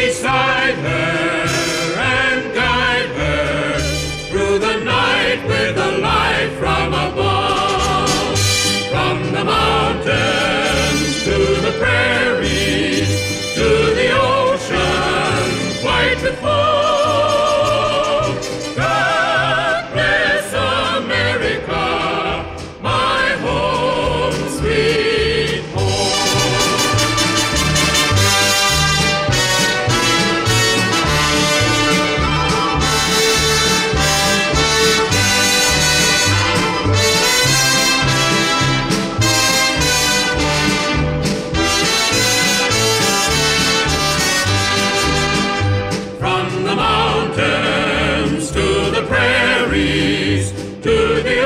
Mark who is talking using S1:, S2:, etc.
S1: beside her. praise to the